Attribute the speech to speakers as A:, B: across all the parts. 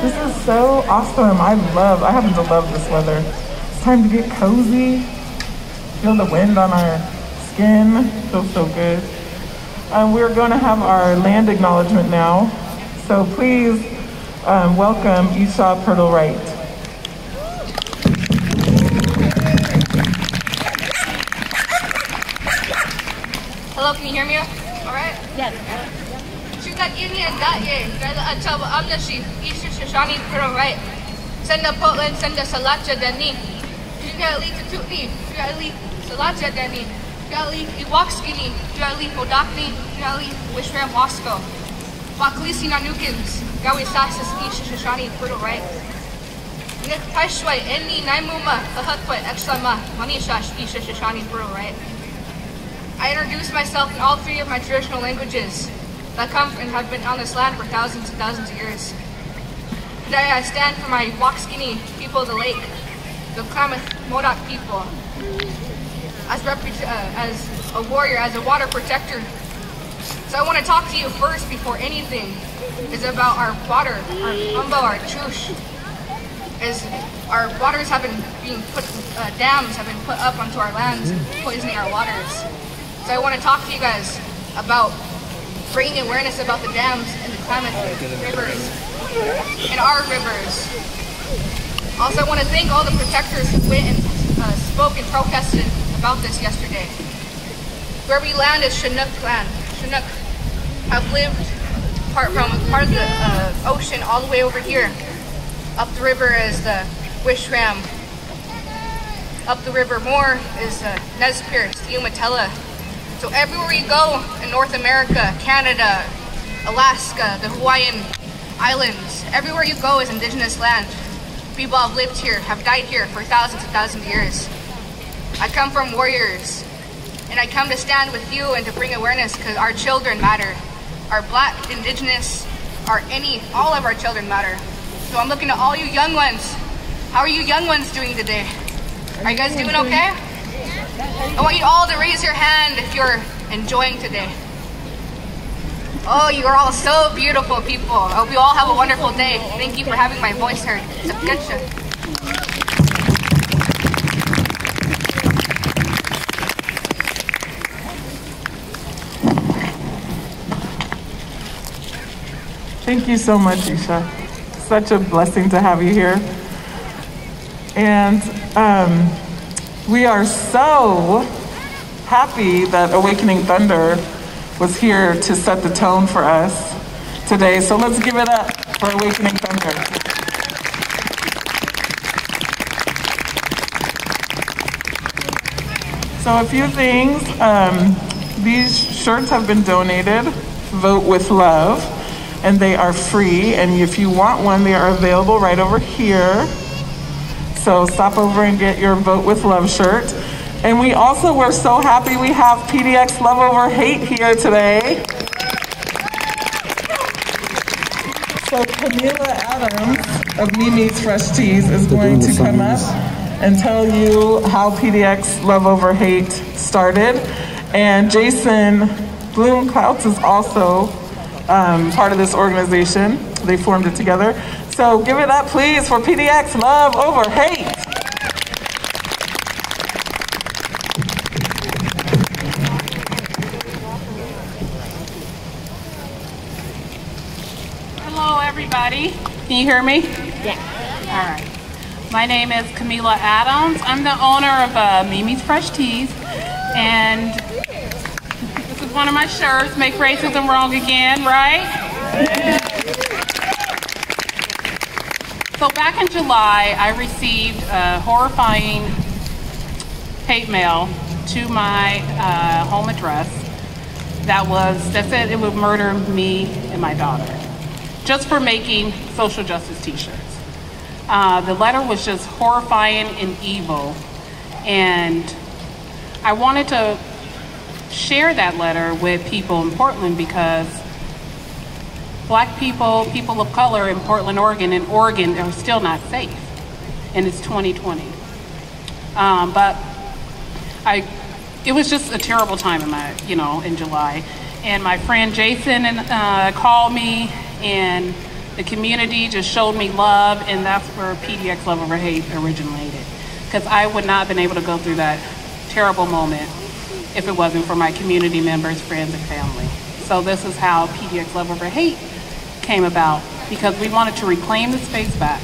A: This is so awesome. I love, I happen to love this weather. It's time to get cozy. Feel the wind on our skin. Feels so good. Um, we're going to have our land acknowledgement now. So please um, welcome Isha Purtle Wright.
B: Hello, can you hear me? All right?
C: Yes.
B: Shukat ini and that ye. Gada achaba amna shi. Pero right. Senda Portland, senda salacha dani. Jugali tututni. Jugali salacha dani. Jugali iwakskini. Jugali podakni. Jugali wishram Moscow. Waklisi nanukins. Gawi sasas isha shashani pero right. Nik pashway enni naimuma. Ahakwa exlama. Manishash isha shashani pero right. I introduce myself in all three of my traditional languages that come and have been on this land for thousands and thousands of years. Today I stand for my Wakskini people of the lake, the Klamath Modoc people, as, uh, as a warrior, as a water protector. So I want to talk to you first before anything is about our water, our umbo, our chush. Is our waters have been being put, uh, dams have been put up onto our lands, poisoning our waters. So I want to talk to you guys about bringing awareness about the dams and the climate rivers and our rivers. Also, I want to thank all the protectors who went and uh, spoke and protested about this yesterday. Where we land is Chinook land. Chinook have lived part from part of the uh, ocean all the way over here. Up the river is the Wishram. Up the river more is uh, Nez Perce, the Umatilla, so everywhere you go in North America, Canada, Alaska, the Hawaiian Islands, everywhere you go is indigenous land. People have lived here, have died here for thousands and thousands of years. I come from warriors, and I come to stand with you and to bring awareness because our children matter. Our black, indigenous, our any, all of our children matter. So I'm looking at all you young ones. How are you young ones doing today? Are you guys doing okay? I want you all to raise your hand if you're enjoying today. Oh, you are all so beautiful people. I hope you all have a wonderful day. Thank you for having my voice heard. Sapkacha.
A: Thank you so much, Isha. Such a blessing to have you here. And um, we are so happy that Awakening Thunder was here to set the tone for us today. So let's give it up for Awakening Thunder. So a few things. Um, these shirts have been donated. Vote with love, and they are free. And if you want one, they are available right over here. So stop over and get your Vote with Love shirt. And we also were so happy we have PDX Love Over Hate here today. So Camila Adams of Mimi's Fresh Tees is going to come up and tell you how PDX Love Over Hate started. And Jason Bloom Clouts is also um, part of this organization. They formed it together. So give it up, please, for PDX Love Over Hate.
D: Hello, everybody. Can you hear me?
C: Yeah.
D: All right. My name is Camila Adams. I'm the owner of uh, Mimi's Fresh Tees, and this is one of my shirts. Make racism wrong again, right? So back in July, I received a horrifying hate mail to my uh, home address that was that said it would murder me and my daughter just for making social justice t-shirts. Uh, the letter was just horrifying and evil, and I wanted to share that letter with people in Portland because black people, people of color in Portland, Oregon, and Oregon are still not safe, and it's 2020. Um, but I, it was just a terrible time in my, you know, in July. And my friend Jason and, uh, called me, and The community just showed me love, and that's where PDX Love Over Hate originated. Because I would not have been able to go through that terrible moment if it wasn't for my community members, friends, and family. So this is how PDX Love Over Hate came about because we wanted to reclaim the space back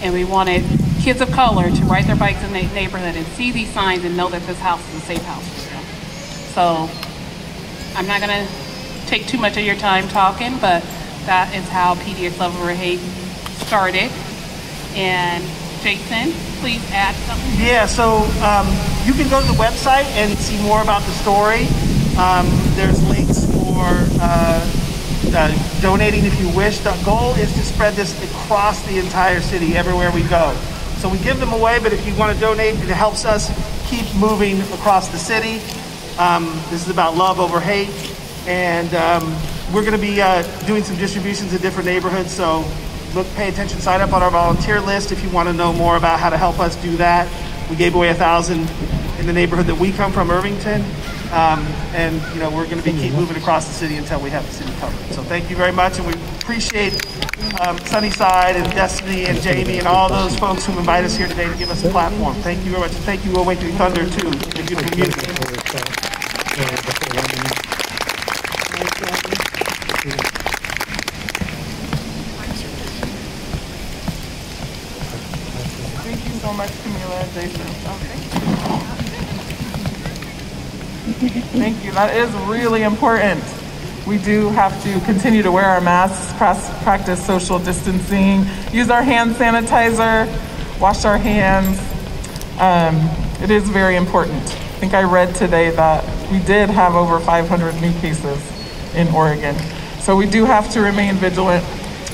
D: and we wanted kids of color to ride their bikes in the neighborhood and see these signs and know that this house is a safe house for them. So I'm not going to take too much of your time talking, but that is how PDX Love Over Hate started. And Jason, please add something.
C: Yeah, so um, you can go to the website and see more about the story. Um, there's links for uh, uh, donating if you wish. The goal is to spread this across the entire city, everywhere we go. So we give them away, but if you want to donate, it helps us keep moving across the city. Um, this is about love over hate, and um, we're going to be uh, doing some distributions in different neighborhoods. So look, pay attention, sign up on our volunteer list if you want to know more about how to help us do that. We gave away a thousand in the neighborhood that we come from, Irvington. Um, and you know we're going to be keep moving across the city until we have the city covered. So thank you very much, and we appreciate um, Sunnyside and Destiny and Jamie and all those folks who invite us here today to give us a platform. Thank you very much, and thank you Awakening Thunder too.
A: Thank you so much, Camila and Jason. Thank you. Thank you. That is really important. We do have to continue to wear our masks, practice social distancing, use our hand sanitizer, wash our hands. Um, it is very important. I think I read today that we did have over 500 new cases in Oregon. So we do have to remain vigilant.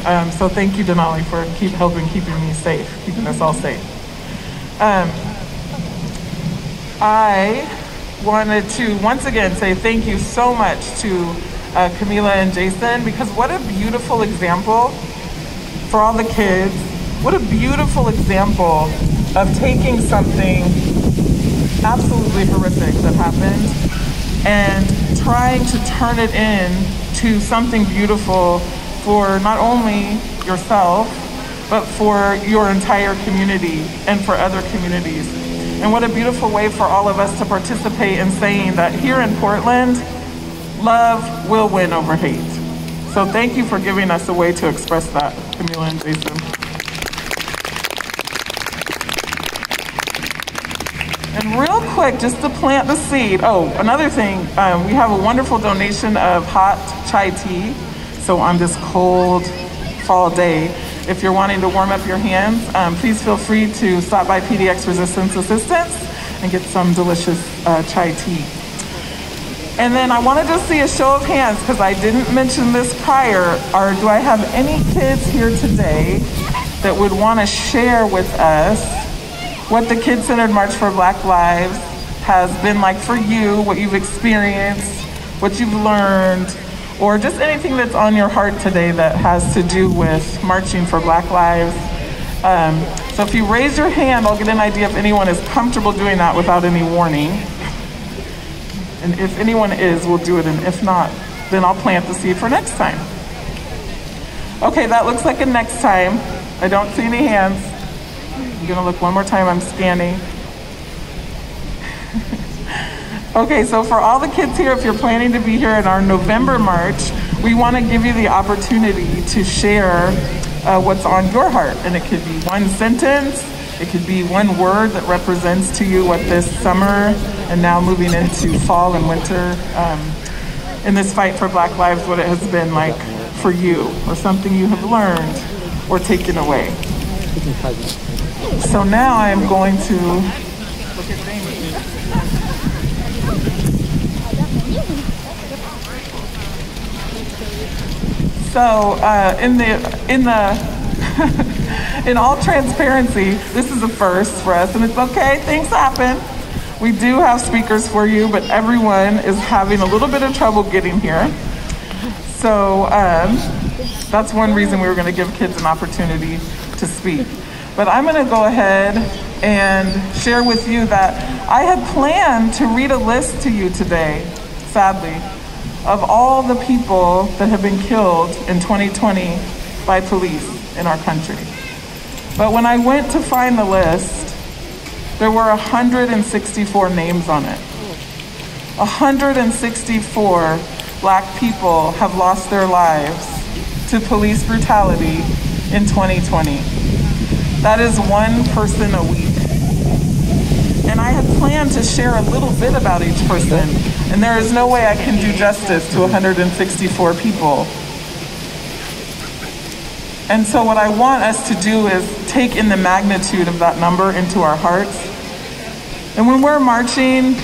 A: Um, so thank you, Denali, for keep helping keeping me safe, keeping us all safe. Um, I wanted to once again say thank you so much to uh, Camila and Jason because what a beautiful example for all the kids. What a beautiful example of taking something absolutely horrific that happened and trying to turn it in to something beautiful for not only yourself, but for your entire community and for other communities. And what a beautiful way for all of us to participate in saying that here in Portland, love will win over hate. So thank you for giving us a way to express that, Camila and Jason. And real quick, just to plant the seed. Oh, another thing, um, we have a wonderful donation of hot chai tea. So on this cold fall day, if you're wanting to warm up your hands, um, please feel free to stop by PDX Resistance Assistance and get some delicious uh, chai tea. And then I wanted to see a show of hands because I didn't mention this prior. Or do I have any kids here today that would want to share with us what the Kid Centered March for Black Lives has been like for you, what you've experienced, what you've learned, or just anything that's on your heart today that has to do with marching for Black Lives. Um, so if you raise your hand, I'll get an idea if anyone is comfortable doing that without any warning. And if anyone is, we'll do it. And if not, then I'll plant the seed for next time. Okay, that looks like a next time. I don't see any hands. I'm gonna look one more time, I'm scanning. okay, so for all the kids here, if you're planning to be here in our November March, we wanna give you the opportunity to share uh, what's on your heart. And it could be one sentence, it could be one word that represents to you what this summer and now moving into fall and winter um, in this fight for Black Lives, what it has been like for you, or something you have learned or taken away. So now I am going to. So uh, in the in the in all transparency, this is a first for us, and it's okay. Things happen. We do have speakers for you, but everyone is having a little bit of trouble getting here. So um, that's one reason we were going to give kids an opportunity to speak. But I'm going to go ahead and share with you that I had planned to read a list to you today, sadly, of all the people that have been killed in 2020 by police in our country. But when I went to find the list, there were 164 names on it. 164 black people have lost their lives to police brutality in 2020. That is one person a week. And I had planned to share a little bit about each person, and there is no way I can do justice to 164 people. And so, what I want us to do is take in the magnitude of that number into our hearts. And when we're marching,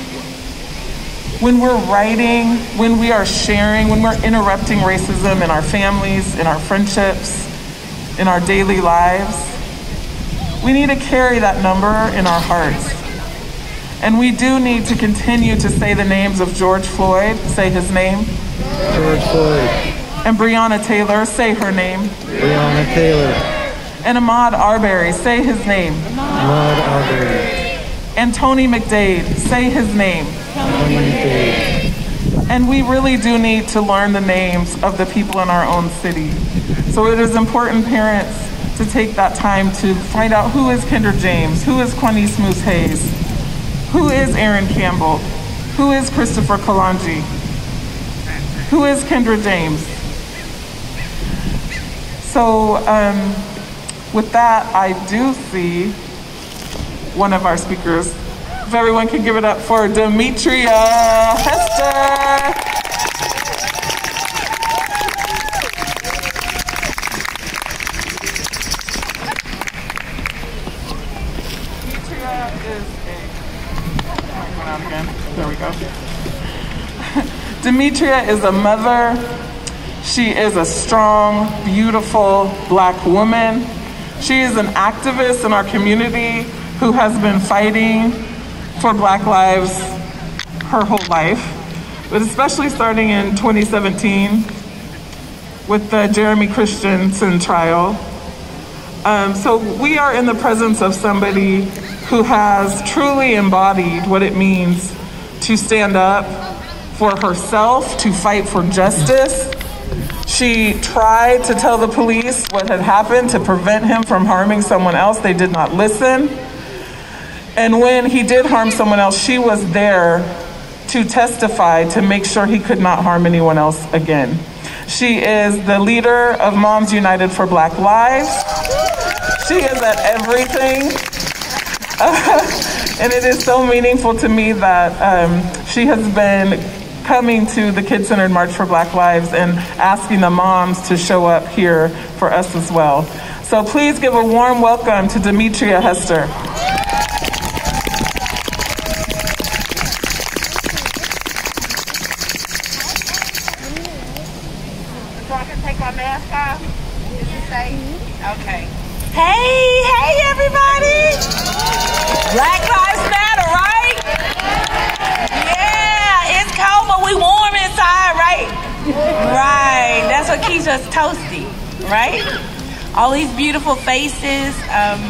A: when we're writing, when we are sharing, when we're interrupting racism in our families, in our friendships, in our daily lives, we need to carry that number in our hearts. And we do need to continue to say the names of George Floyd, say his name.
E: George Floyd.
A: And Breonna Taylor, say her name.
E: Breonna Taylor.
A: And Ahmaud Arbery, say his name.
E: Ahmaud Arbery.
A: And Tony McDade, say his name.
E: Tony McDade.
A: And we really do need to learn the names of the people in our own city. So it is important, parents, to take that time to find out who is Kendra James, who is Quanice Moose Hayes, who is Aaron Campbell, who is Christopher Kalonji, who is Kendra James. So um, with that, I do see one of our speakers. If everyone can give it up for Demetria Hester. Demetria is a, again. There we go. Demetria is a mother. She is a strong, beautiful black woman. She is an activist in our community who has been fighting for black lives her whole life, but especially starting in 2017 with the Jeremy Christian's trial. Um, so we are in the presence of somebody who has truly embodied what it means to stand up for herself, to fight for justice. She tried to tell the police what had happened to prevent him from harming someone else. They did not listen. And when he did harm someone else, she was there to testify to make sure he could not harm anyone else again. She is the leader of Moms United for Black Lives. She is at everything. and it is so meaningful to me that um, she has been coming to the Kid Centered March for Black Lives and asking the moms to show up here for us as well. So please give a warm welcome to Demetria Hester.
F: So I can take my mask off? Is it safe? Mm-hmm. Okay. Hey, hey everybody! Black Lives Matter, right? Yeah, it's cold, but we warm inside, right? That's what keeps us toasty, right? All these beautiful faces. Um,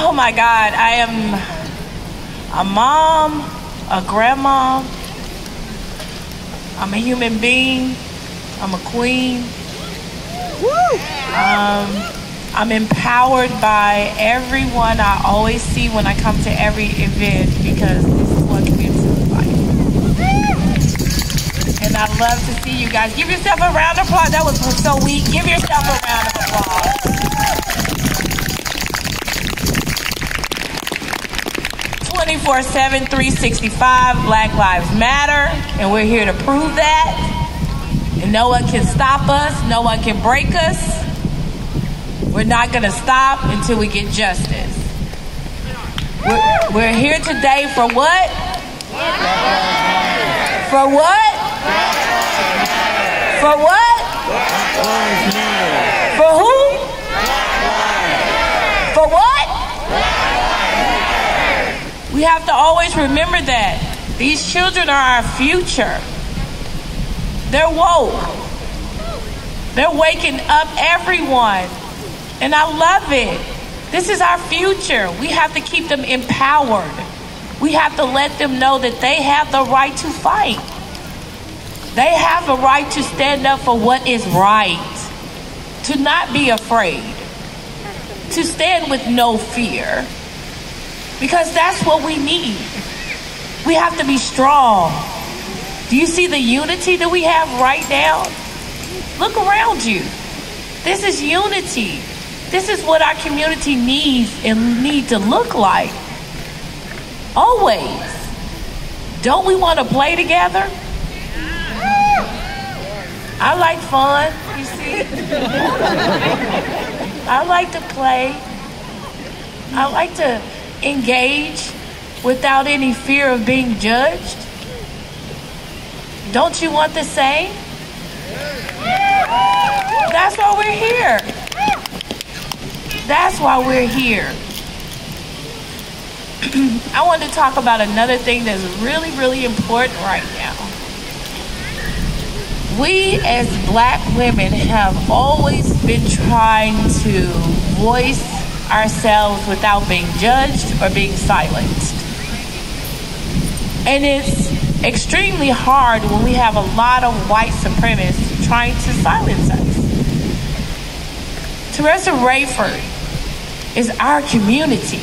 F: oh my God, I am a mom, a grandma. I'm a human being. I'm a queen. Um, I'm empowered by everyone I always see when I come to every event because I love to see you guys. Give yourself a round of applause. That was so weak. Give yourself a round of applause. 24 7, 365, Black Lives Matter, and we're here to prove that. And no one can stop us, no one can break us. We're not going to stop until we get justice. We're, we're here today for what? For what? For what? For who? For what? We have to always remember that. These children are our future. They're woke. They're waking up everyone. And I love it. This is our future. We have to keep them empowered. We have to let them know that they have the right to fight. They have a right to stand up for what is right. to not be afraid, to stand with no fear, because that's what we need. We have to be strong. Do you see the unity that we have right now? Look around you. This is unity. This is what our community needs and need to look like. Always. Don't we want to play together? I like fun, you see. I like to play. I like to engage without any fear of being judged. Don't you want the same? That's why we're here. That's why we're here. I want to talk about another thing that's really, really important right now. We as black women have always been trying to voice ourselves without being judged or being silenced. And it's extremely hard when we have a lot of white supremacists trying to silence us. Teressa Raiford is our community.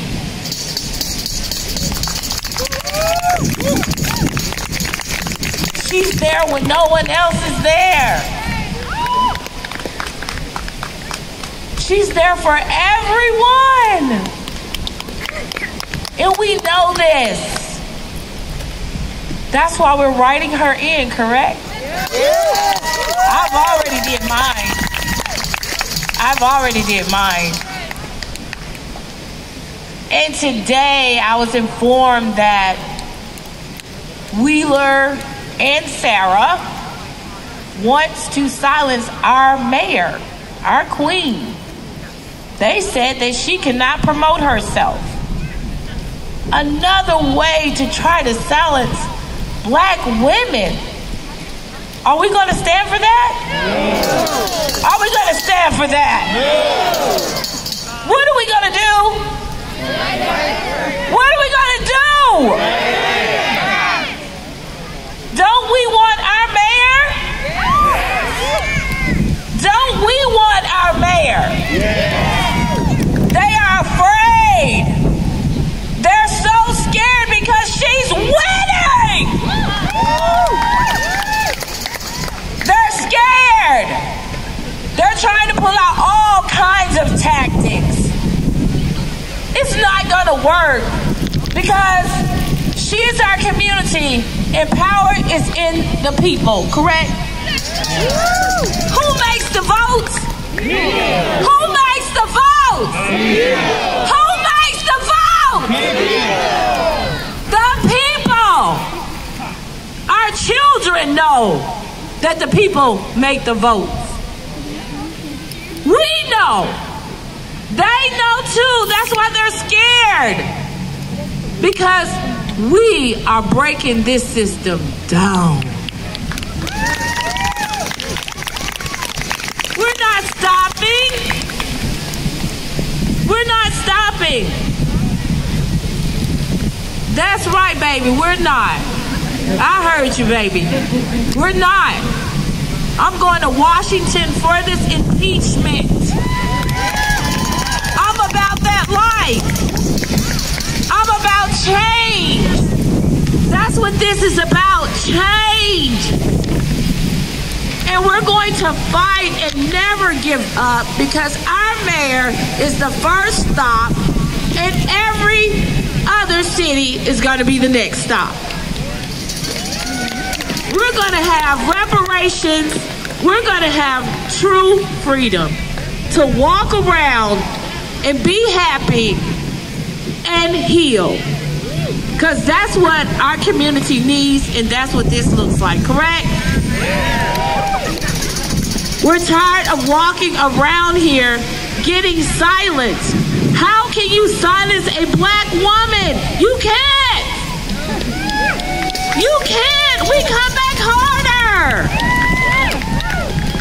F: She's there when no one else is there. She's there for everyone. And we know this. That's why we're writing her in, correct? I've already did mine. I've already did mine. And today I was informed that Wheeler and Sarah wants to silence our mayor, our queen. They said that she cannot promote herself. Another way to try to silence black women. Are we going to stand for that? Are we going to stand for that? What are we going to do? What are we going to do? Don't we want our mayor? Don't we want our mayor? They are afraid. They're so scared because she's winning. They're scared. They're trying to pull out all kinds of tactics. It's not going to work because she is our community and power is in the people, correct? Who makes the votes? Who makes the votes? Who makes the votes? The people. Our children know that the people make the votes. We know. They know too. That's why they're scared. Because we are breaking this system down. We're not stopping. We're not stopping. That's right, baby. We're not. I heard you, baby. We're not. I'm going to Washington for this impeachment. I'm about that life. I'm about change. That's what this is about change. And we're going to fight and never give up because our mayor is the first stop, and every other city is going to be the next stop. We're going to have reparations. We're going to have true freedom to walk around and be happy and heal. Because that's what our community needs, and that's what this looks like, correct? We're tired of walking around here getting silenced. How can you silence a black woman? You can't. You can't. We come back harder.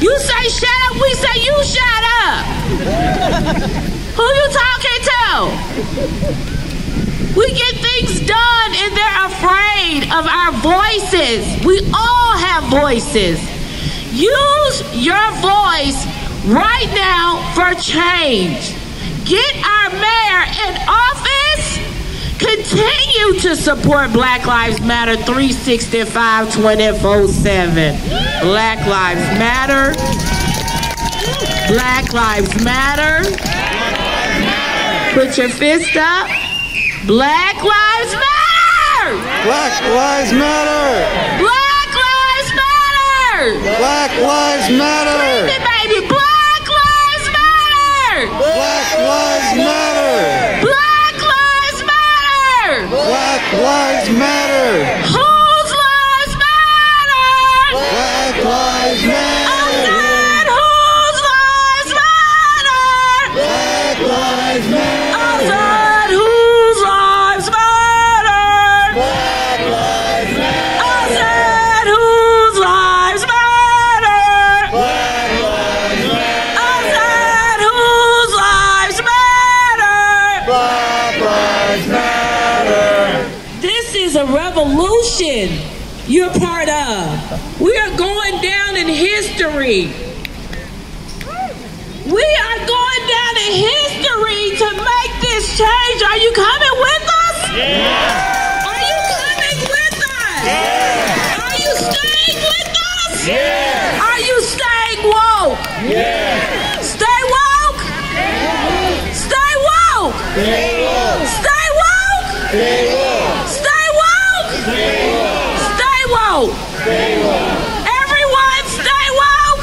F: You say shut up, we say you shut up. Who you talking to? We get things done and they're afraid of our voices. We all have voices. Use your voice right now for change. Get our mayor in office. Continue to support Black Lives Matter 365 24 7. Black Lives Matter. Black Lives Matter. Put your fist up. Black Lives Matter.
E: Black Lives Matter!
F: Black Lives Matter.
E: Black Lives Matter!
F: Hey, baby, Black Lives Matter.
E: Black Lives Matter!
F: Black Lives Matter.
E: Black Lives Matter!
F: Is a revolution you're part of. We are going down in history. We are going down in history to make this change. Are you coming with us? Yeah. Are you coming with us? Yeah. Are you staying with us? Yeah. Are you staying woke? Stay woke? Stay woke? Stay woke? Stay woke? Stay woke? Everyone stay woke?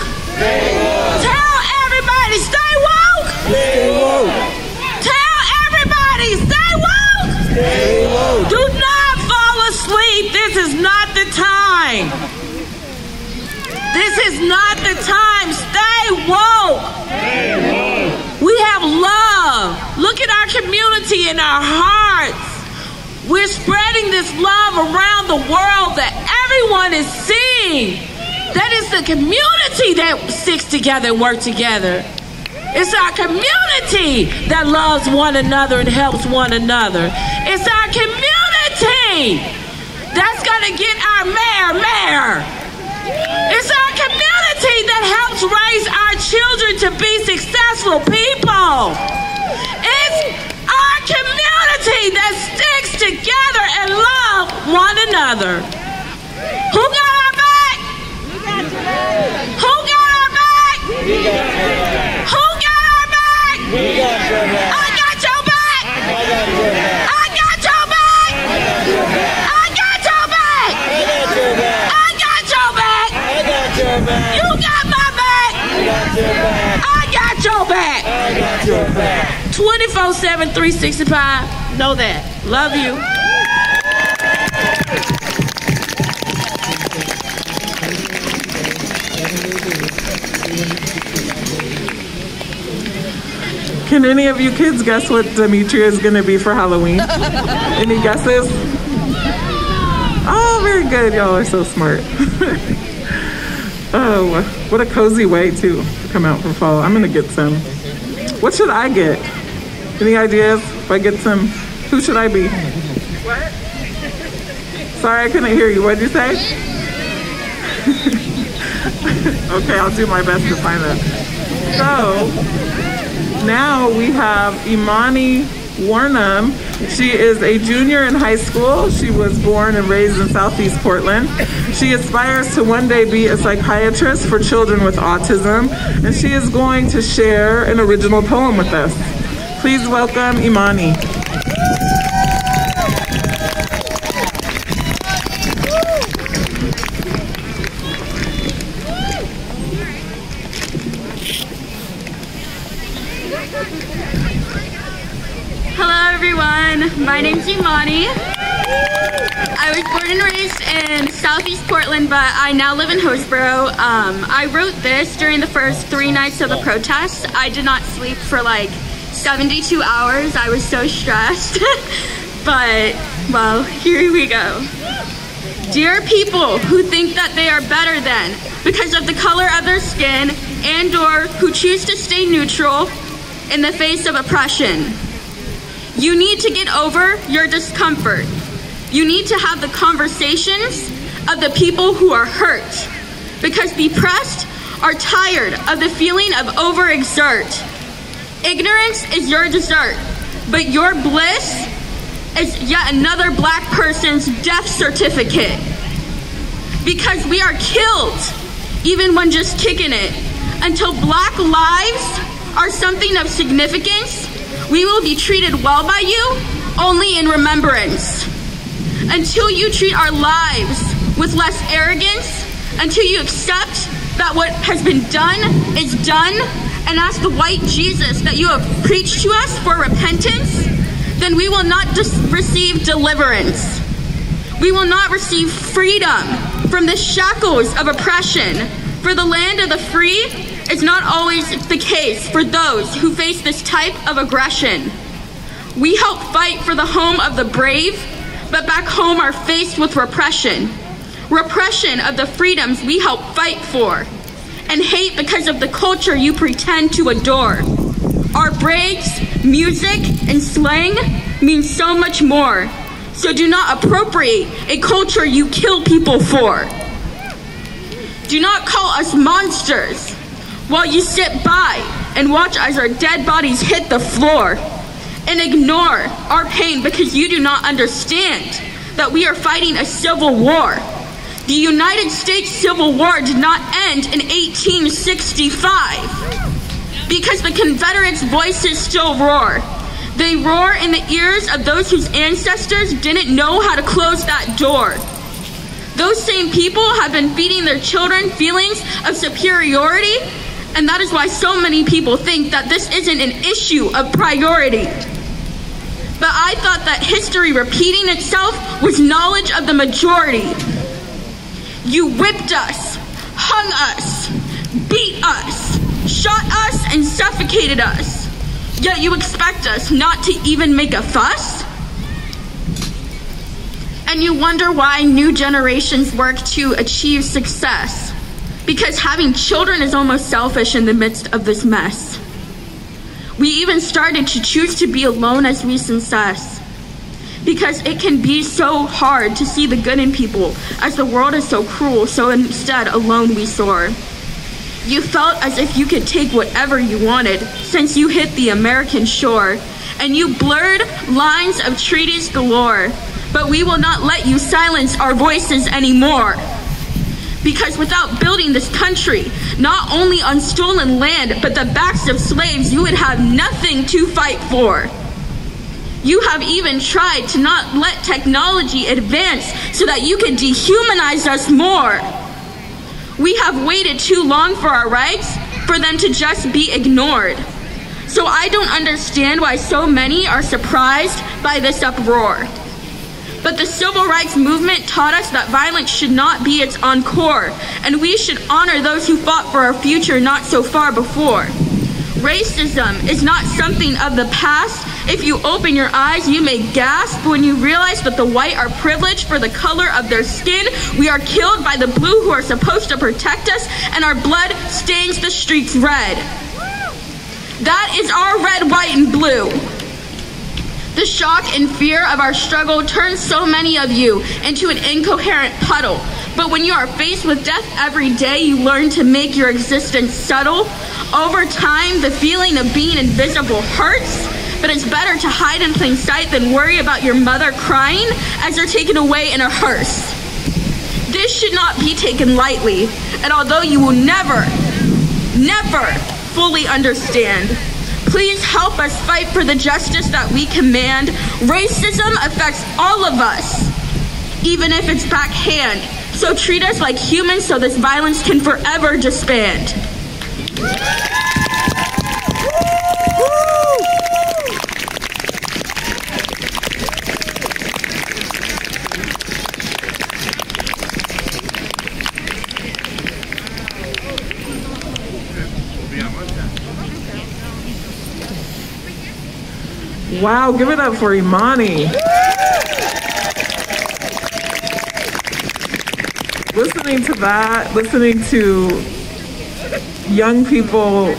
F: Tell everybody stay woke? Tell everybody stay woke? Do not fall asleep. This is not the time. This is not the time. Stay woke. We have love. Look at our community and our hearts. We're spreading this love around the world that everyone is seeing. That is the community that sticks together and work together. It's our community that loves one another and helps one another. It's our community that's gonna get our mayor mayor. It's our community that helps raise our children to be successful people. It's our community that's together and love one another. Who got our back? Who got our back? Who got our back? I got your back. I got your back. I got your back. I got your back. You got my back. I got your back. 24 7, 365. Know that. Love you.
A: Can any of you kids guess what Demetria is going to be for Halloween? any guesses? Oh, very good. Y'all are so smart. oh, what a cozy way to come out for fall. I'm going to get some. What should I get? Any ideas? If I get some, who should I be? What? Sorry, I couldn't hear you. What did you say? okay, I'll do my best to find that. So, now we have Imani Warnham. She is a junior in high school. She was born and raised in Southeast Portland. She aspires to one day be a psychiatrist for children with autism, and she is going to share an original poem with us. Please welcome Imani.
G: Everyone. My name's Imani. I was born and raised in Southeast Portland, but I now live in Hillsboro. Um, I wrote this during the first three nights of the protest. I did not sleep for like 72 hours. I was so stressed. but, well, here we go. Dear people who think that they are better than because of the color of their skin and or who choose to stay neutral in the face of oppression. You need to get over your discomfort. You need to have the conversations of the people who are hurt. Because depressed are tired of the feeling of overexert. Ignorance is your dessert, but your bliss is yet another black person's death certificate. Because we are killed, even when just kicking it. Until black lives are something of significance, we will be treated well by you only in remembrance. Until you treat our lives with less arrogance, until you accept that what has been done is done, and ask the white Jesus that you have preached to us for repentance, then we will not receive deliverance. We will not receive freedom from the shackles of oppression. For the land of the free is not always the case for those who face this type of aggression. We help fight for the home of the brave, but back home are faced with repression. Repression of the freedoms we help fight for, and hate because of the culture you pretend to adore. Our breaks, music, and slang mean so much more. So do not appropriate a culture you kill people for. Do not call us monsters while you sit by and watch as our dead bodies hit the floor and ignore our pain because you do not understand that we are fighting a civil war. The United States Civil War did not end in 1865 because the Confederates' voices still roar. They roar in the ears of those whose ancestors didn't know how to close that door. Those same people have been feeding their children feelings of superiority, and that is why so many people think that this isn't an issue of priority. But I thought that history repeating itself was knowledge of the majority. You whipped us, hung us, beat us, shot us, and suffocated us. Yet you expect us not to even make a fuss? And you wonder why new generations work to achieve success. Because having children is almost selfish in the midst of this mess. We even started to choose to be alone as we success. Because it can be so hard to see the good in people, as the world is so cruel, so instead alone we soar. You felt as if you could take whatever you wanted since you hit the American shore, and you blurred lines of treaties galore. But we will not let you silence our voices anymore. Because without building this country, not only on stolen land, but the backs of slaves, you would have nothing to fight for. You have even tried to not let technology advance so that you could dehumanize us more. We have waited too long for our rights for them to just be ignored. So I don't understand why so many are surprised by this uproar. But the civil rights movement taught us that violence should not be its encore, and we should honor those who fought for our future not so far before. Racism is not something of the past. If you open your eyes, you may gasp when you realize that the white are privileged for the color of their skin. We are killed by the blue who are supposed to protect us, and our blood stains the streets red. That is our red, white, and blue. The shock and fear of our struggle turns so many of you into an incoherent puddle. But when you are faced with death every day, you learn to make your existence subtle. Over time, the feeling of being invisible hurts, but it's better to hide in plain sight than worry about your mother crying as they're taken away in a hearse. This should not be taken lightly, and although you will never, never fully understand, Please help us fight for the justice that we command. Racism affects all of us, even if it's backhand. So treat us like humans so this violence can forever disband.
A: Wow, give it up for Imani. Listening to that, listening to young people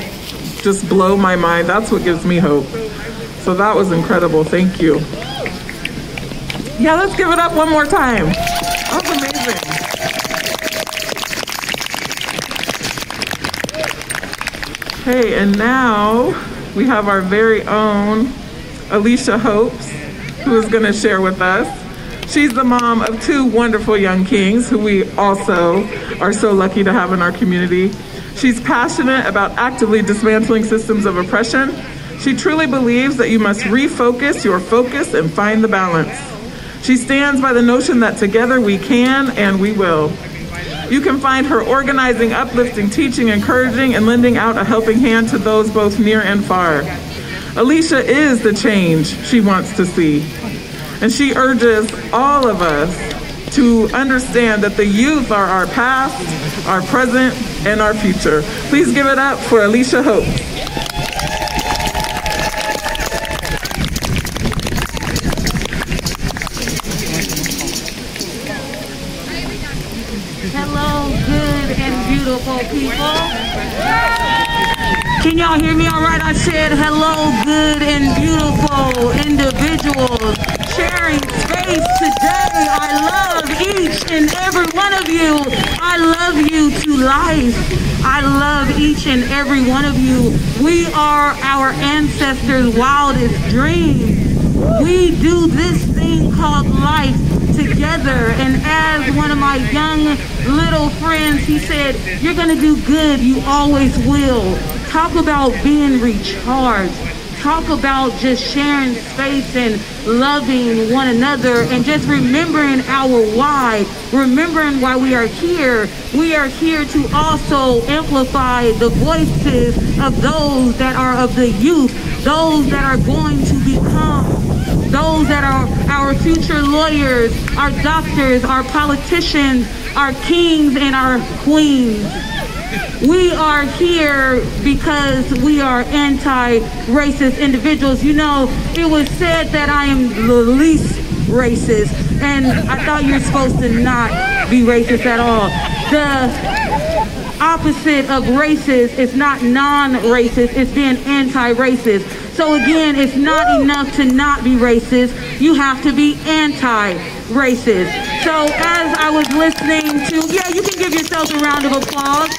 A: just blow my mind. That's what gives me hope. So that was incredible. Thank you. Yeah, let's give it up one more time. That was amazing. Okay, and now we have our very own Alicia Hopes, who is going to share with us. She's the mom of two wonderful young kings who we also are so lucky to have in our community. She's passionate about actively dismantling systems of oppression. She truly believes that you must refocus your focus and find the balance. She stands by the notion that together we can and we will. You can find her organizing, uplifting, teaching, encouraging, and lending out a helping hand to those both near and far. Alicia is the change she wants to see. And she urges all of us to understand that the youth are our past, our present, and our future. Please give it up for Alicia Hope.
H: Hello, good and beautiful people. Can y'all hear me all right? I said hello, good and beautiful individuals sharing space today. I love each and every one of you. I love you to life. I love each and every one of you. We are our ancestors' wildest dreams. We do this thing called life together. And as one of my young little friends, he said, You're going to do good. You always will. Talk about being recharged. Talk about just sharing space and loving one another and just remembering our why, remembering why we are here. We are here to also amplify the voices of those that are of the youth, those that are going to become those that are our future lawyers, our doctors, our politicians, our kings and our queens. We are here because we are anti-racist individuals. You know, it was said that I am the least racist, and I thought you're supposed to not be racist at all. The opposite of racist is not non-racist, it's being anti-racist. So again, it's not enough to not be racist. You have to be anti-racist. So as I was listening to, yeah, you can give yourself a round of applause.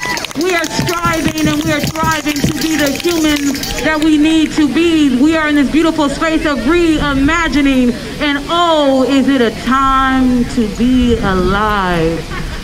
H: We are striving and we are striving to be the humans that we need to be. We are in this beautiful space of reimagining and oh, is it a time to be alive?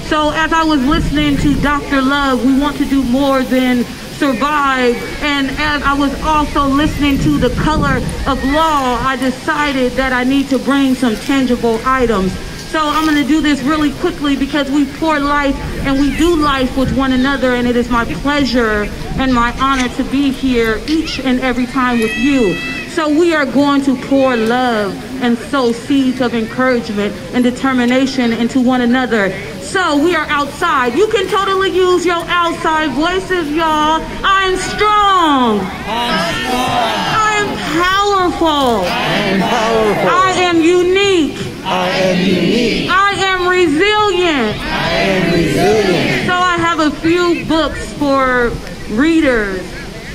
H: So as I was listening to Dr. Love, we want to do more than survive. And as I was also listening to the color of law, I decided that I need to bring some tangible items. So I'm going to do this really quickly because we pour life and we do life with one another. And it is my pleasure and my honor to be here each and every time with you. So we are going to pour love and sow seeds of encouragement and determination into one another. So we are outside. You can totally use your outside voices, y'all. I'm strong. I am powerful.
E: I am powerful.
H: I am unique.
E: I am unique.
H: I am resilient.
E: I am resilient.
H: So I have a few books for readers,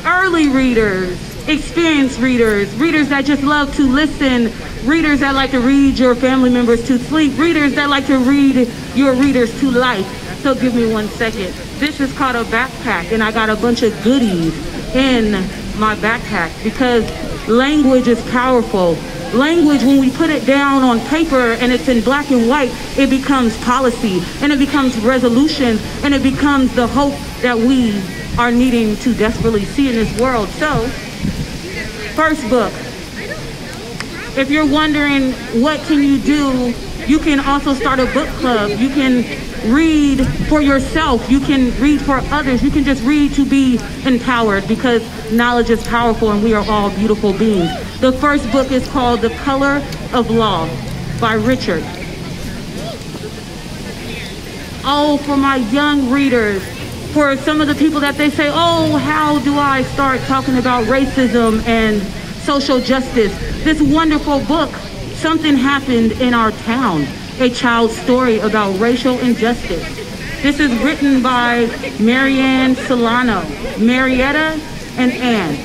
H: early readers, experienced readers, readers that just love to listen, readers that like to read your family members to sleep, readers that like to read your readers to life. So give me one second. This is called a backpack, and I got a bunch of goodies in my backpack because language is powerful. Language, when we put it down on paper and it's in black and white, it becomes policy and it becomes resolution and it becomes the hope that we are needing to desperately see in this world. So, first book. If you're wondering what can you do, you can also start a book club. You can read for yourself. You can read for others. You can just read to be empowered because knowledge is powerful and we are all beautiful beings. The first book is called The Color of Law by Richard. Oh, for my young readers, for some of the people that they say, oh, how do I start talking about racism and social justice? This wonderful book, Something Happened in Our Town, a child's story about racial injustice. This is written by Marianne Celano, Marietta, and Anne.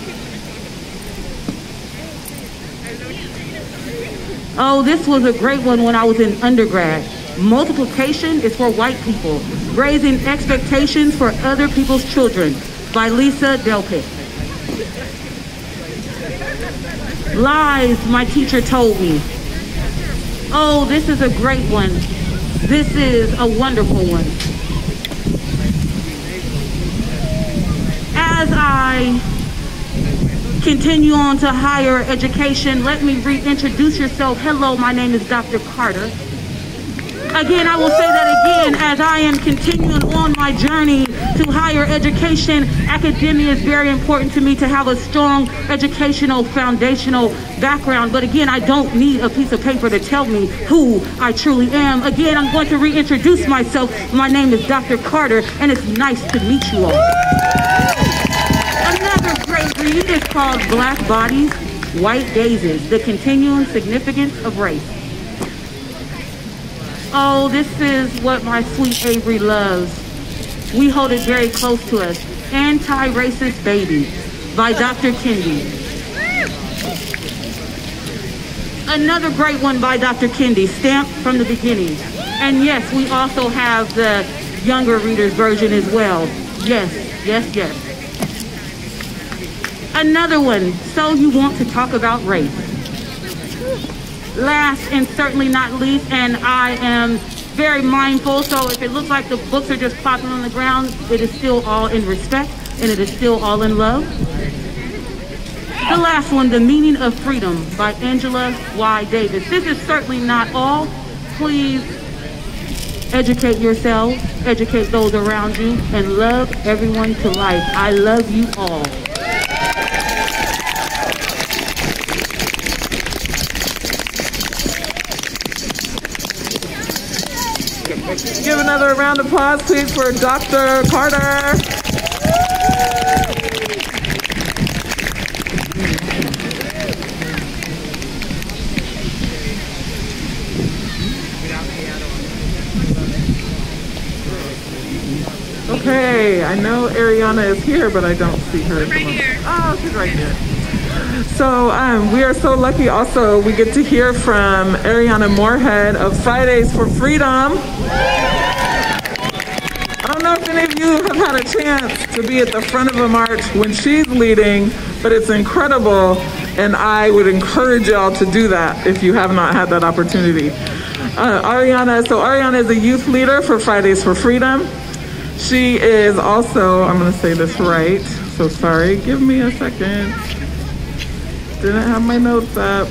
H: Oh, this was a great one when I was in undergrad. Multiplication is for white people. Raising expectations for other people's children by Lisa Delpit. Lies my teacher told me. Oh, this is a great one. This is a wonderful one. As I continue on to higher education, let me reintroduce yourself. Hello, my name is Dr. Carter. Again, I will say that again as I am continuing on my journey to higher education. Academia is very important to me to have a strong educational foundational background. But again, I don't need a piece of paper to tell me who I truly am. Again, I'm going to reintroduce myself. My name is Dr. Carter, and it's nice to meet you all. Another great read is called Black Bodies, White Gazes, The Continuing Significance of Race. Oh, this is what my sweet Avery loves. We hold it very close to us. Anti-Racist Baby by Dr. Kendi. Another great one by Dr. Kendi, stamped from the beginning. And yes, we also have the younger readers version as well. Yes, yes, yes. Another one, So You Want to Talk About Race last and certainly not least, and I am very mindful, so if it looks like the books are just plopping on the ground, it is still all in respect, and it is still all in love. The last one, The Meaning of Freedom by Angela Y. Davis. This is certainly not all. Please educate yourself, educate those around you, and love everyone to life. I love you all.
A: Give another round of applause, please, for Dr. Carter. Okay, I know Ariana is here, but I don't see her.
B: Right here.
A: Oh, she's right here. So um, we are so lucky also we get to hear from Ariana Moorhead of Fridays for Freedom. I don't know if any of you have had a chance to be at the front of a march when she's leading, but it's incredible and I would encourage y'all to do that if you have not had that opportunity. Uh, Ariana, so Ariana is a youth leader for Fridays for Freedom. She is also, I'm gonna say this right, so sorry, give me a second. Didn't have my notes up.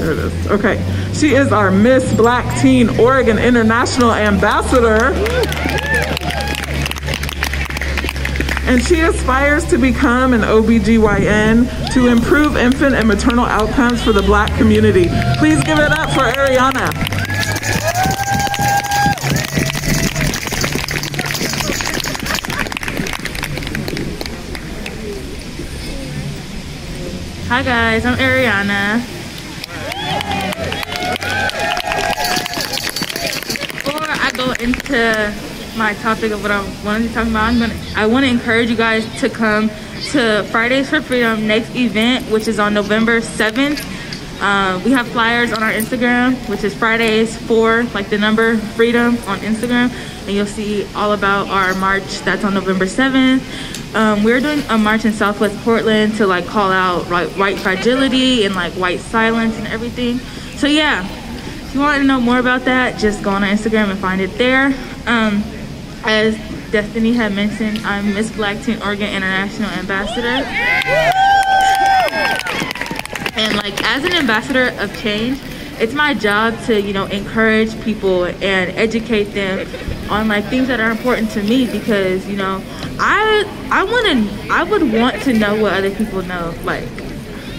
A: There it is. Okay. She is our Miss Black Teen Oregon International Ambassador. And she aspires to become an OBGYN to improve infant and maternal outcomes for the black community. Please give it up for Ariana.
I: Hi guys, I'm Ariana. Before I go into my topic of what I wanted to talk about, I'm gonna I want to encourage you guys to come to Fridays for Freedom next event, which is on November 7th. Uh, we have flyers on our Instagram, which is Fridays for like the number freedom on Instagram, and you'll see all about our march that's on November 7th. Um, we're doing a march in Southwest Portland to like call out like white fragility and like white silence and everything. So yeah, if you want to know more about that, just go on Instagram and find it there. Um, as Destiny had mentioned, I'm Miss Black Teen Oregon International Ambassador. And like as an ambassador of change, it's my job to, you know, encourage people and educate them on like things that are important to me because, you know, I I want to I would want to know what other people know. Like,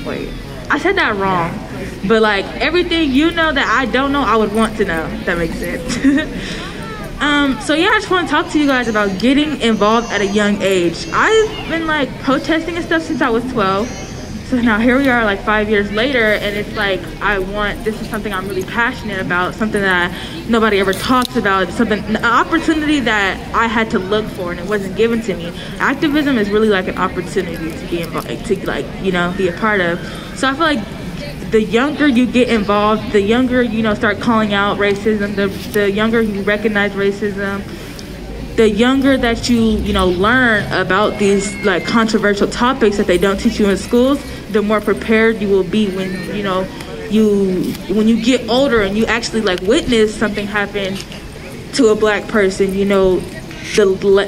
I: wait, I said that wrong. But like everything you know that I don't know, I would want to know. That makes sense. um, so yeah, I just want to talk to you guys about getting involved at a young age. I've been like protesting and stuff since I was 12 so now here we are like five years later and it's like i want this is something i'm really passionate about something that nobody ever talks about something an opportunity that i had to look for and it wasn't given to me activism is really like an opportunity to be involved to like you know be a part of so i feel like the younger you get involved the younger you know start calling out racism the, the younger you recognize racism the younger that you you know learn about these like controversial topics that they don't teach you in schools the more prepared you will be when you know you when you get older and you actually like witness something happen to a black person you know the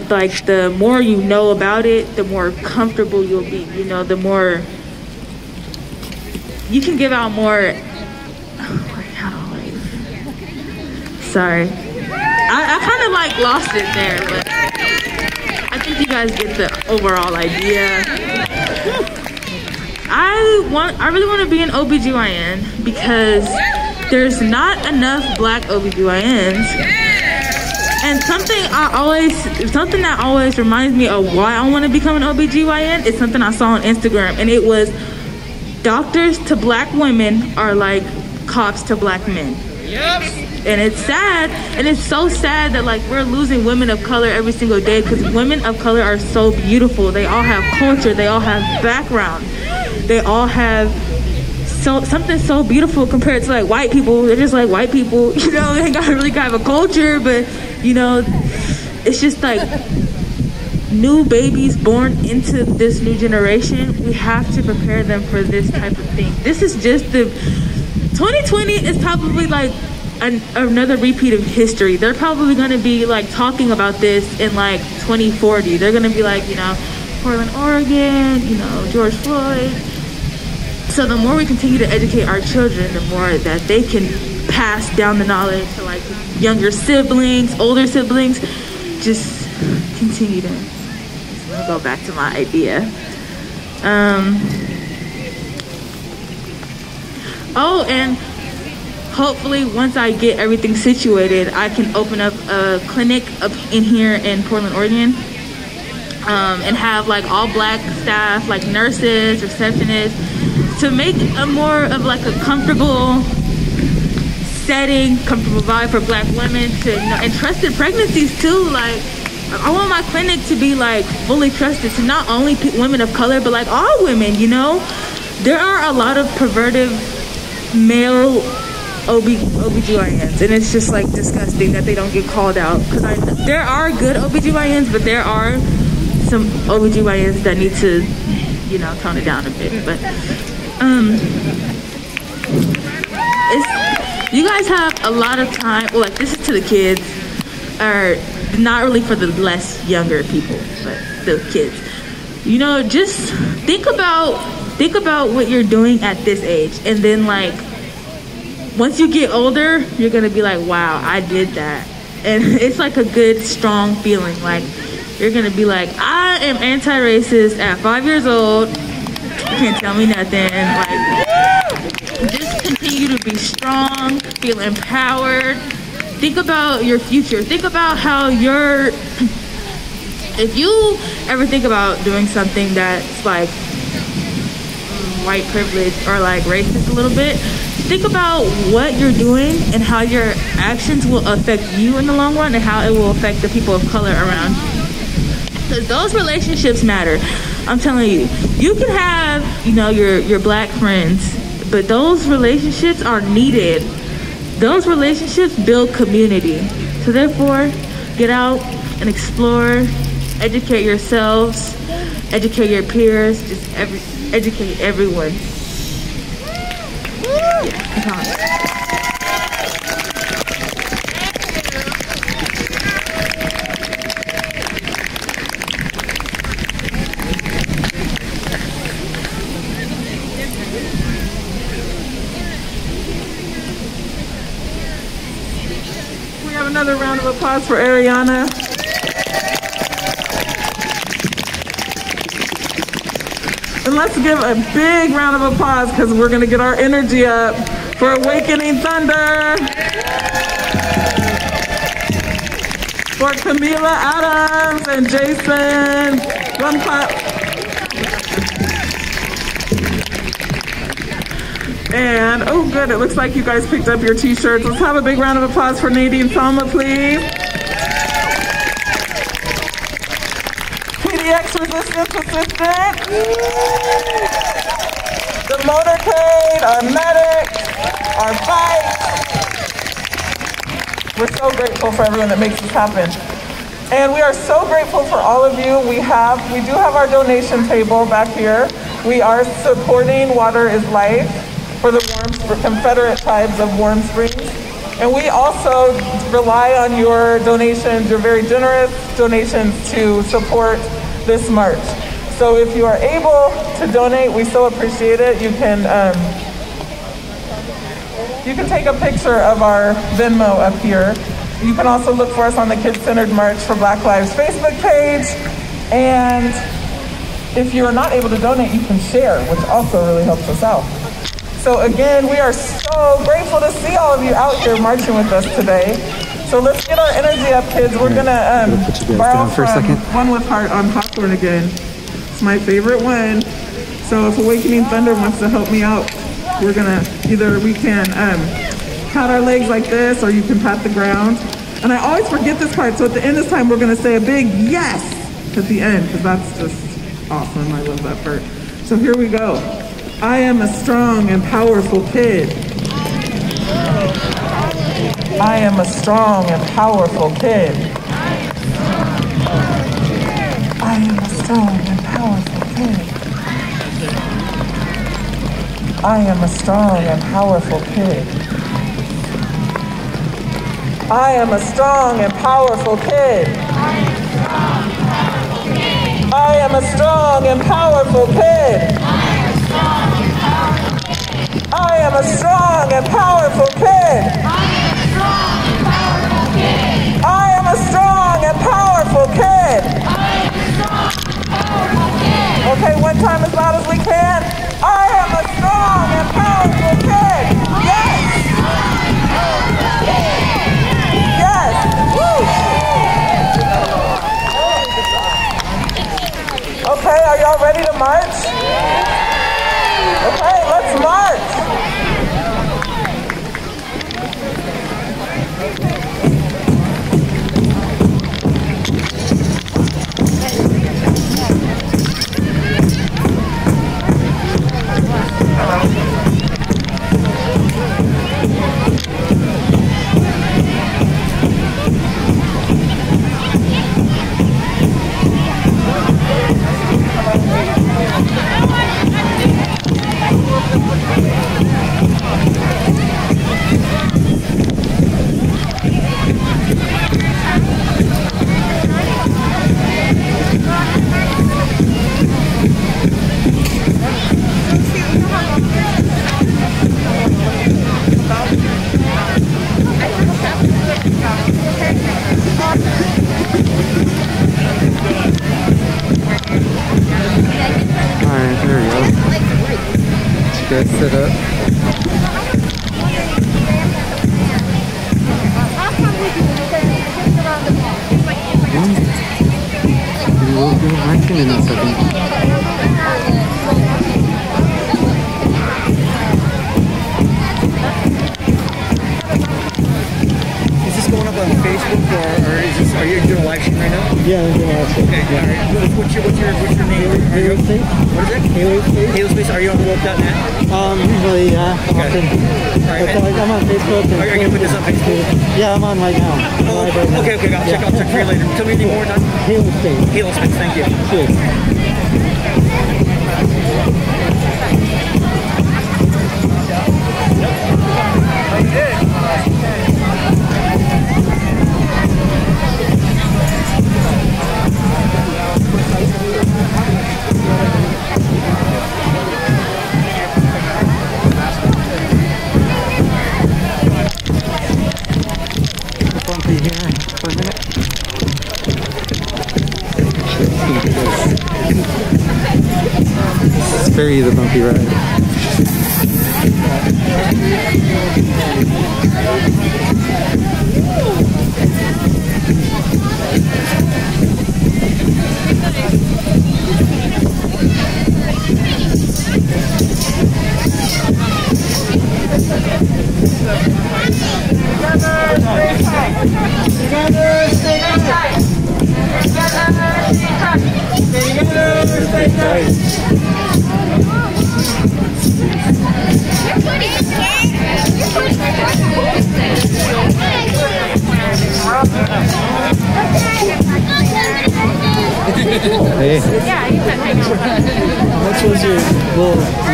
I: like the more you know about it the more comfortable you'll be you know the more you can give out more oh, sorry I, I kind of like lost it there, but I think you guys get the overall idea. I want, I really want to be an OBGYN because there's not enough black OBGYNs. And something I always, something that always reminds me of why I want to become an OBGYN is something I saw on Instagram. And it was doctors to black women are like cops to black men. Yep and it's sad and it's so sad that like we're losing women of color every single day because women of color are so beautiful. They all have culture. They all have background. They all have so something so beautiful compared to like white people. They're just like white people you know? They got really kind of a culture but you know it's just like new babies born into this new generation we have to prepare them for this type of thing this is just the 2020 is probably like an, another repeat of history. They're probably going to be like talking about this in like 2040. They're going to be like, you know, Portland, Oregon, you know, George Floyd. So the more we continue to educate our children, the more that they can pass down the knowledge to like younger siblings, older siblings. Just continue to go back to my idea. Um, oh, and hopefully once I get everything situated, I can open up a clinic up in here in Portland, Oregon. Um, and have like all black staff, like nurses, receptionists, to make a more of like a comfortable setting, comfortable vibe for black women to, and trusted pregnancies too. Like, I want my clinic to be like fully trusted to not only women of color, but like all women, you know? There are a lot of pervertive male OB OBGYNs and it's just like disgusting that they don't get called out because there are good OBGYNs but there are some OBGYNs that need to you know tone it down a bit but um you guys have a lot of time well like this is to the kids or not really for the less younger people but the kids you know just think about think about what you're doing at this age and then like once you get older, you're gonna be like, wow, I did that. And it's like a good, strong feeling. Like, you're gonna be like, I am anti racist at five years old. You can't tell me nothing. Like, just continue to be strong, feel empowered. Think about your future. Think about how you're. If you ever think about doing something that's like white privilege or like racist a little bit, think about what you're doing and how your actions will affect you in the long run and how it will affect the people of color around you. Because those relationships matter. I'm telling you, you can have, you know, your, your black friends, but those relationships are needed. Those relationships build community. So therefore, get out and explore, educate yourselves, educate your peers, just every, educate everyone.
A: We have another round of applause for Ariana. And let's give a big round of applause because we're going to get our energy up for Awakening Thunder. For Camila Adams and Jason. One clap. And, oh good, it looks like you guys picked up your t-shirts. Let's have a big round of applause for Nadine Salma, please. PDX Resistance Assistant. The motorcade, our medic, our bike. We're so grateful for everyone that makes this happen. And we are so grateful for all of you. We have, we do have our donation table back here. We are supporting Water is Life for the Warm, for Confederate Tribes of Warm Springs. And we also rely on your donations, your very generous donations to support this march. So if you are able to donate, we so appreciate it. You can um, you can take a picture of our Venmo up here. You can also look for us on the Kids Centered March for Black Lives Facebook page. And if you are not able to donate, you can share, which also really helps us out. So again, we are so grateful to see all of you out here marching with us today. So let's get our energy up, kids. We're gonna um,
J: Put you guys
A: borrow
J: down for a second.
A: One with Heart on popcorn again. It's my favorite one. So if Awakening Thunder wants to help me out, we're gonna either we can um, pat our legs like this, or you can pat the ground. And I always forget this part. So at the end this time, we're gonna say a big yes at the end because that's just awesome. I love that part. So here we go. I am a strong and powerful kid. I am a strong and powerful kid. I am a strong and powerful kid. I am a strong and powerful kid. I am a strong and powerful kid. I am a strong and powerful kid. I am a strong and powerful kid. Okay, one time as loud as we can. I am a strong and powerful kid. Yes. Yes. Woo. Okay, are y'all ready to march? Okay, let's march.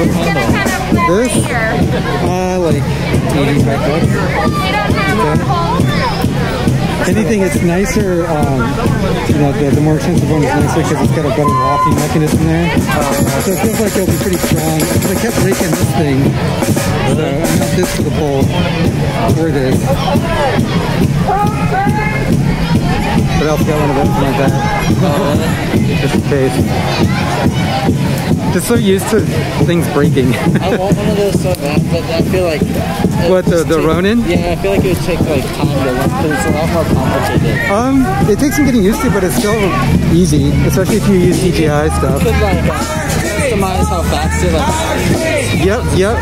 E: Little, little handle?
J: This? Uh, like 85 bucks. Anything it's nicer, um, you know, the, the more expensive one is nicer because it's got a better locking mechanism there. So it feels like it'll be pretty strong. Because I kept breaking this thing. So I got this for the pole. Or this. But else got one of those like that. Just in case. Just so used to things breaking.
E: I want one of those so bad, but I feel like.
J: What, the-
E: just
J: the
E: take-
J: Ronin?
E: Yeah, I feel like it would take like time to learn because it's a lot more complicated.
J: Um, it takes some getting used to, but it's still easy, especially if you use DJI stuff.
E: You could like uh, customize how fast it like.
J: Yep, yep.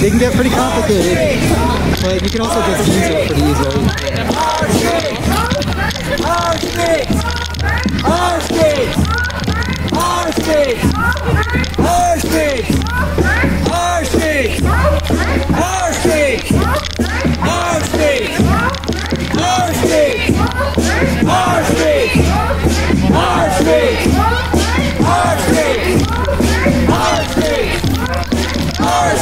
J: They can get pretty complicated, but you can also just use it pretty easily.
K: Our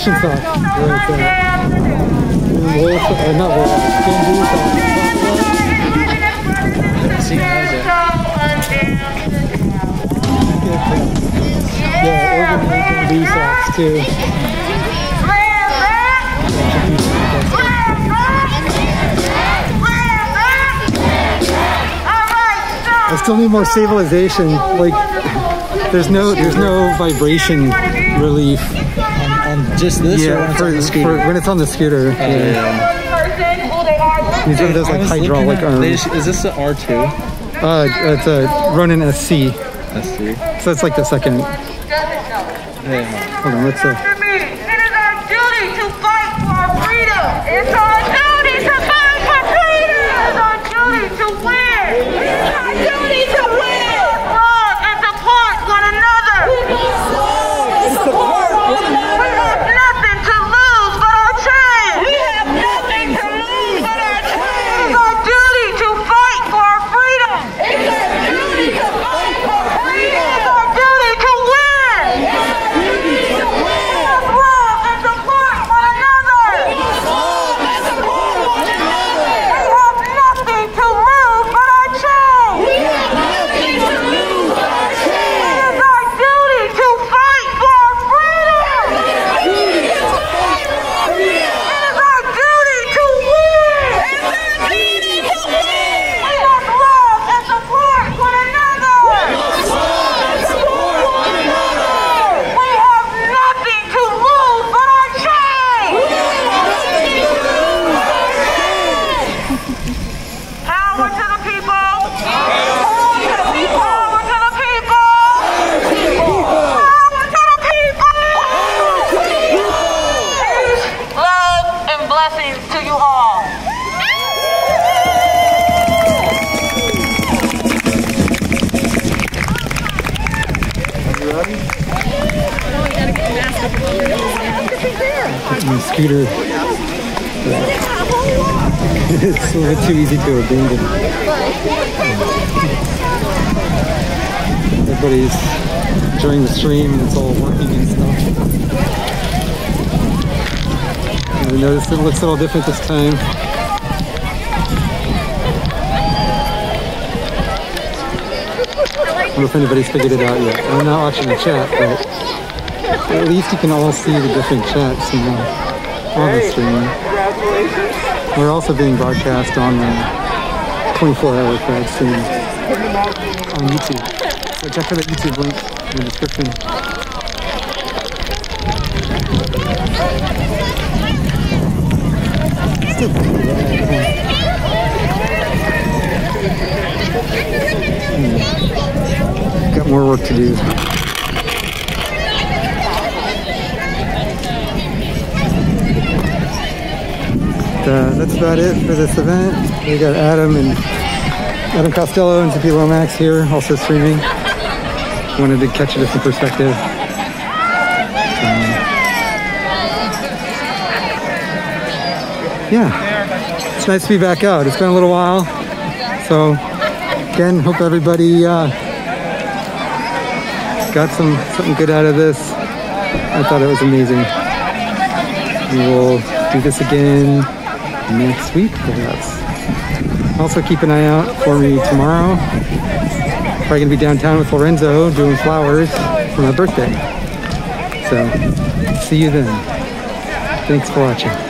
H: fashion Yeah,
J: uh, these too.
H: I still need more stabilization. Like, there's no, there's no vibration relief
J: just this?
H: Yeah, for, for, when it's on the scooter.
J: Uh, yeah.
H: He's one of
J: those
H: like hydraulic arms.
J: Is this an R two?
H: Uh, it's a Ronin SC.
J: SC.
H: So that's like the second.
J: Yeah.
H: Hold on, let's see.
J: Little different this time. I don't know if anybody's figured it out yet. I'm not watching the chat, but at least you can all see the different chats you know, on the stream. We're also being broadcast on the 24-hour crowd stream on YouTube. So check for the YouTube link in the description. Still pretty good. Hmm. Got more work to do. uh, that's about it for this event. We got Adam and Adam Costello and Zippy Lomax here, also streaming. Wanted to catch a different perspective. Yeah, it's nice to be back out. It's been a little while, so again, hope everybody uh, got some something good out of this. I thought it was amazing. We will do this again next week, perhaps. Also, keep an eye out for me tomorrow. Probably gonna be downtown with Lorenzo doing flowers for my birthday. So, see you then. Thanks for watching.